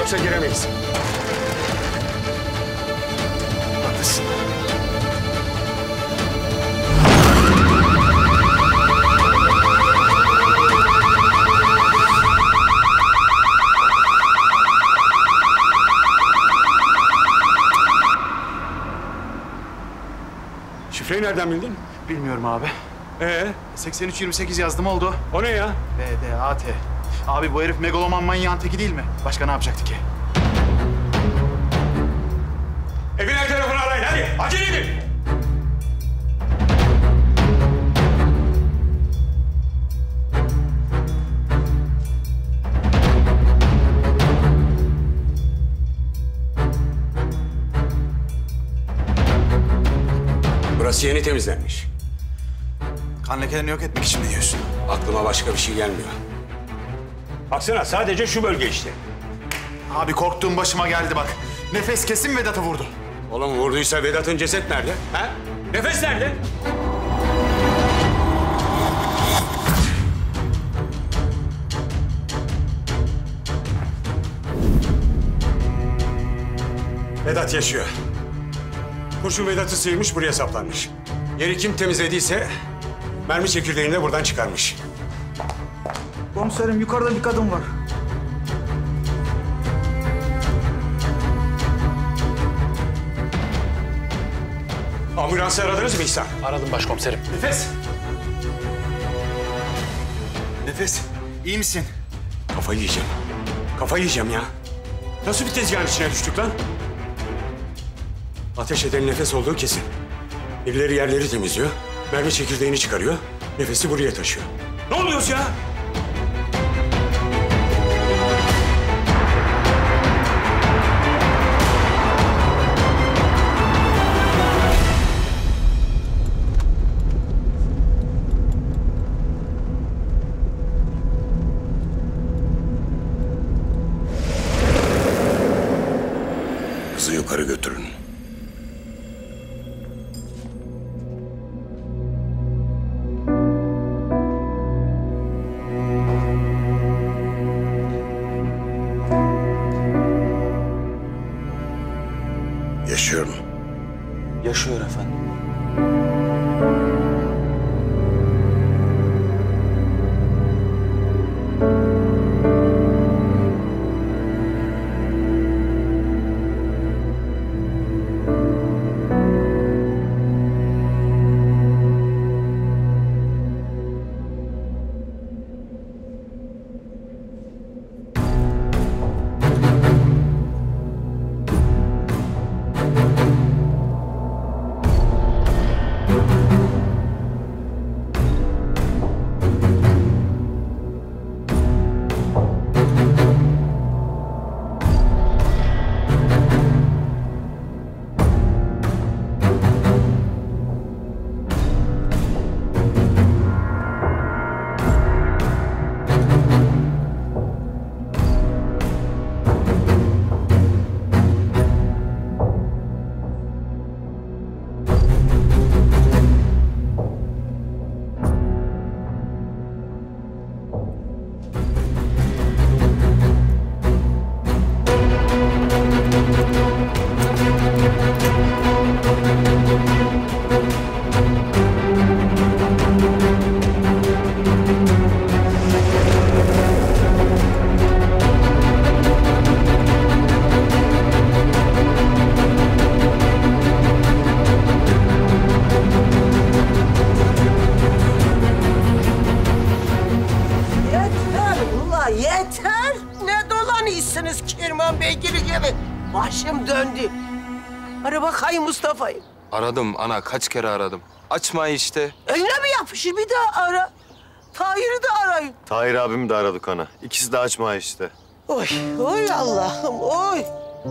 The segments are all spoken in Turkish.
Yoksa giremeyiz. Haklısın. Şifreyi nereden bildin? Bilmiyorum abi. Ee, 83-28 yazdım oldu. o ne ya? BDAT. Abi bu herif megaloman manyağın teki değil mi? Başka ne yapacaktı ki? Evin her tarafını arayın hadi. Acele edin. Burası yeni temizlenmiş. Kan lekelerini yok etmek için mi diyorsun? Aklıma başka bir şey gelmiyor. Baksana sadece şu bölge işte. Abi korktuğum başıma geldi bak. Nefes kesin Vedat'ı vurdu. Oğlum vurduysa Vedat'ın ceset nerede? Ha? Nefes nerede? Vedat yaşıyor. Kurşun Vedat'ı sıyırmış buraya saplanmış. Yeri kim temizlediyse mermi çekirdeğini de buradan çıkarmış. Komiserim yukarıda bir kadın var. Ambulansı aradınız mı İhsan? Aradım başkomiserim. Nefes. Nefes. iyi misin? Kafayı yiyeceğim. Kafayı yiyeceğim ya. Nasıl bir tezgahın içine düştük lan? Ateş eden nefes olduğu kesin. Birileri yerleri temizliyor. Mermi çekirdeğini çıkarıyor. Nefesi buraya taşıyor. Ne oluyoruz ya? Götürün. Bakayım Mustafa'yı. Aradım ana kaç kere aradım. Açma işte. Eline mi yapışır bir daha ara. Tahir'i de arayın. Tahir abimi de aradık ana. İkisi de açma işte. Oy, oy Allah'ım oy.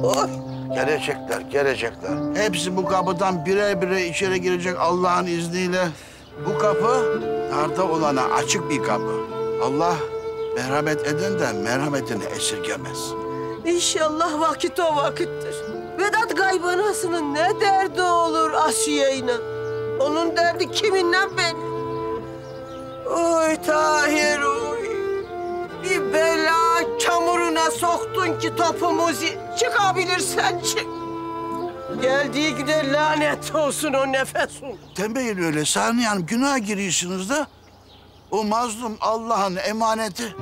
Oy. Gelecekler, gelecekler. Hepsi bu kapıdan birer birer içeri girecek Allah'ın izniyle. Bu kapı darda olana açık bir kapı. Allah merhamet eden de merhametini esirgemez. İnşallah vakit o vakittir. Vedat kaybanasının ne derdi olur Asiye'yle? Onun derdi kiminle benim? Oy Tahir oy. Bir bela çamuruna soktun ki topumuzu. Çıkabilirsen çık. Geldiği güne lanet olsun o nefesin. Demeyin öyle Saniye Hanım. Günah giriyorsunuz da. O mazlum Allah'ın emaneti.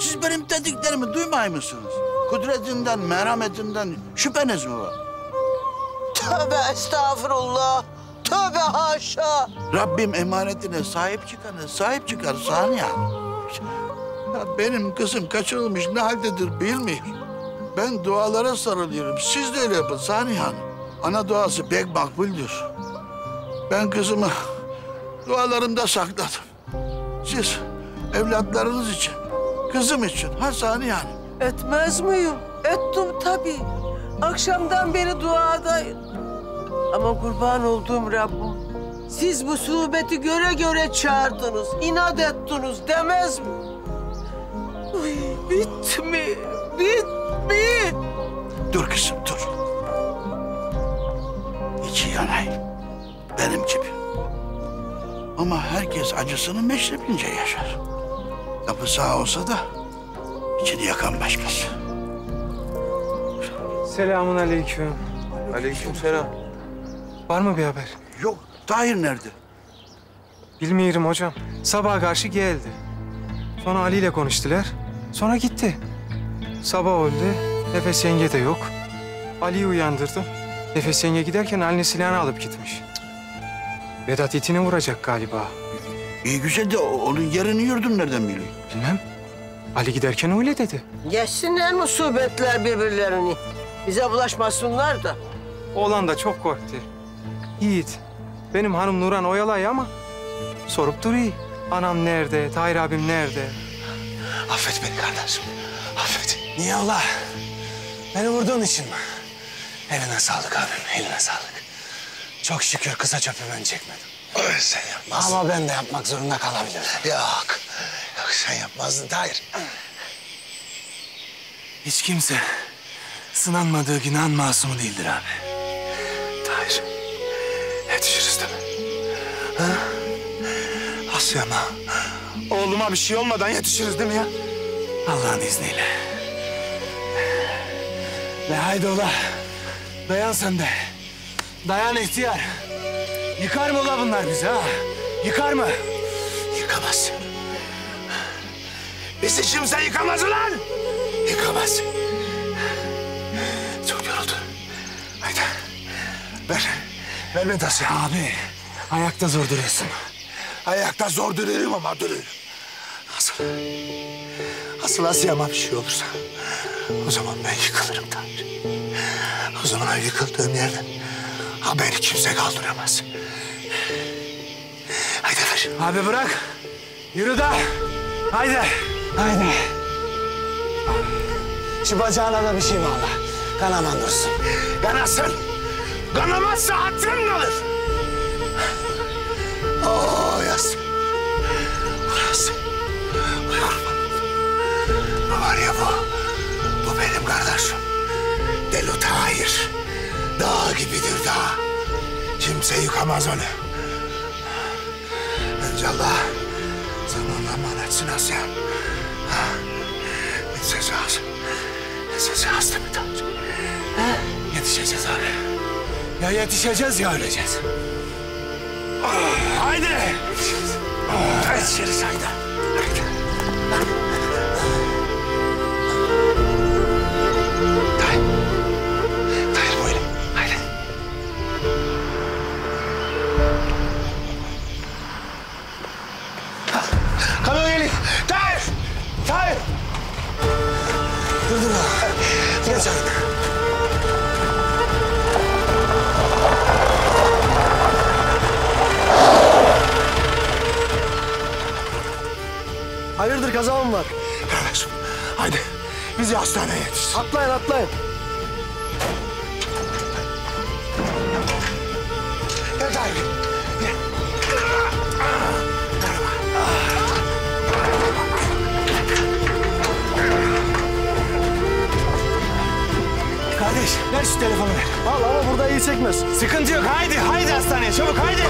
Siz benim dediklerimi duymay mısınız? Kudretinden, merhametinden şüpheniz mi var? Tövbe estağfurullah. Tövbe haşa. Rabbim emanetine sahip çıkanı sahip çıkar Saniye. Ya benim kızım kaçırılmış ne haldedir bilmiyor. Ben dualara sarılıyorum. Siz de öyle yapın Saniye Hanım. Ana duası pek makbuldür. Ben kızımı dualarımda sakladım. Siz evlatlarınız için, kızım için ha Saniye Hanım. Etmez miyim? Ettim tabii. Akşamdan beri duadayım. Ama kurban olduğum Rabbim. Siz bu suhbeti göre göre çağırdınız, inat ettiniz demez mi? Uy, bitti mi? Bitti. Dur kızım dur. İçi yanay. Benim gibi. Ama herkes acısını meşrebince yaşar. Kapı sağ olsa da içini yakan başkası. Selamun aleyküm. Aleykümselam. Var mı bir haber? Yok, Tahir nerede? Bilmiyorum hocam. Sabaha karşı geldi. Sonra Ali ile konuştular. Sonra gitti. Sabah oldu. Nefes yenge de yok. Ali'yi uyandırdım. Nefes yenge giderken Ali'nin silahını alıp gitmiş. Vedat itini vuracak galiba. İyi güzel de onun yerini yurdun nereden biliyor? Bilmem. Ali giderken öyle dedi. Geçsinler musibetler birbirlerini. Bize bulaşmasınlar da. Oğlan da çok korktu. Yiğit, benim hanım Nuran oyalay ama sorup duruyor. Anam nerede, Tahir abim nerede? Affet beni kardeşim. Affet. Niye Allah? Beni vurduğun için mi? Eline sağlık abim, eline sağlık. Çok şükür kısa çöpü ben çekmedim. Öyle sen yapmazdın. Ama ben de yapmak zorunda kalabilirim. Yok. Yok sen yapmazdın Tahir. Hiç kimse sınanmadığı günahın masumu değildir abi. Tahir, yetişiriz değil mi? Ha? Asya'ma, oğluma bir şey olmadan yetişiriz değil mi ya? Allah'ın izniyle. Ve haydi ola, dayan sen de. Dayan ihtiyar. Yıkar mı ola bunlar bizi ha? Yıkar mı? Yıkamaz. Bizi kimse yıkamaz ulan! Yıkamaz. Çok yoruldu. Haydi. Ver. Ver beni taşı. Abi. Ayakta zor duruyorsun. Ayakta zor duruyorum ama duruyorum. Asıl. Asıl Asya'ma bir şey olursa. O zaman ben yıkılırım Tanrı. O zaman yıkıldığım yerden ha beni kimse kaldıramaz. Haydi ver. Abi bırak. Yürü de. Haydi. Haydi. Şu bacağına da bir şey bağla. Kanaman dursun. Kanasın. Kanamazsa hatırın kalır. Oo yas. Orası. Oy kurban. Var ya bu. Bu benim kardeşim. Delu Tahir. Dağ gibidir dağ. Kimse yıkamaz onu. Önce Allah sana ona emanetsin Asya. Ha? Yetişeceğiz. Yetişeceğiz değil mi Tanrı? Yetişeceğiz abi. Ya yetişeceğiz ya öleceğiz. Haydi. Yetişeceğiz. Yetişiriz haydi. Haydi. Hayırdır kaza mı var? Kardeşim haydi bizi hastaneye yetiştir. Atlayın atlayın. Kardeş ver şu telefonu ver. Al ama burada iyi çekmez. Sıkıntı yok haydi haydi hastaneye çabuk haydi.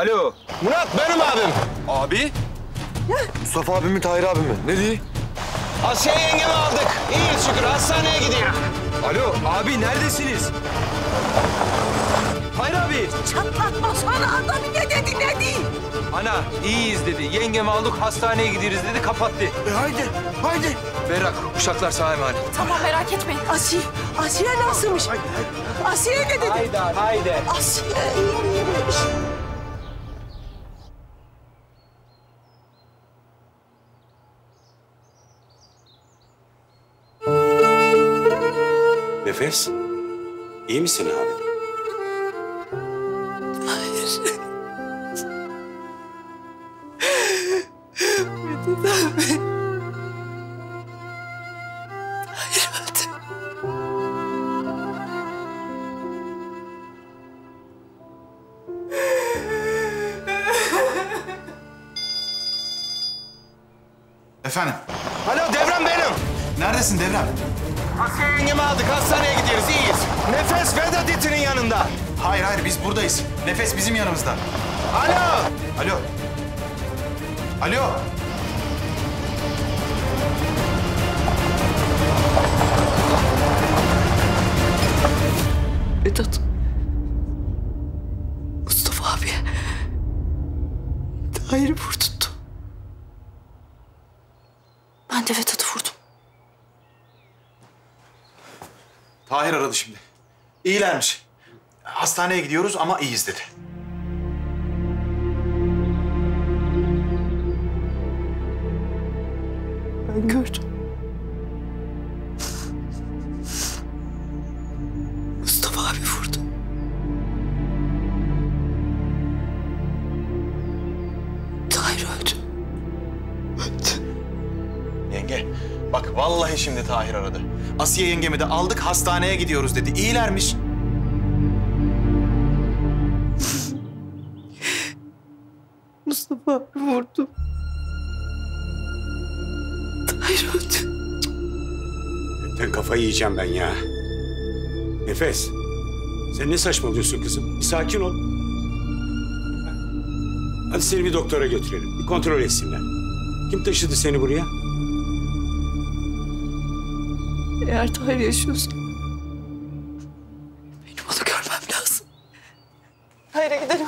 Alo. Murat benim abim. Abi. Mustafa abim mi Tahir abim mi? Ne diyor? Asiye yengemi aldık. İyi şükür hastaneye gidiyor. Alo abi neredesiniz? Hayır abi. Çatlatmasana adamı ne dedi ne değil. Ana iyiyiz dedi. Yengemi aldık hastaneye gideriz dedi kapattı. E haydi, haydi. Berrak uşaklar sana emanet. Tamam merak etmeyin. Asiye, Asiye nasılmış? Asiye ne dedi? Haydi haydi. Asiye iyi miymiş? Nefes, iyi misin abi? Efendim? Alo Devrem benim. Neredesin Devrem? Asiye yengemi aldık hastaneye gidiyoruz iyiyiz. Nefes Vedat itinin yanında. Hayır hayır biz buradayız. Nefes bizim yanımızda. Alo. Alo. Alo. Vedat. Mustafa abi. Tahir'i vurdurttu. Ben de Vedat'ı vurdum. Tahir aradı şimdi. İyilermiş. Hastaneye gidiyoruz ama iyiyiz dedi. Ben gördüm. Mustafa abi vurdu. Tahir öldü. Öldü. Yenge bak vallahi şimdi Tahir aradı. Asiye yengemi de aldık hastaneye gidiyoruz dedi. İyilermiş. Mustafa vurdu. Tahir öldü. Ben kafayı yiyeceğim ben ya. Nefes, sen ne saçmalıyorsun kızım? Bir sakin ol. Hadi seni bir doktora götürelim. Bir kontrol etsinler. Kim taşıdı seni buraya? Eğer Tahir yaşıyorsa... ...benim onu görmem lazım. Hayır'a gidelim.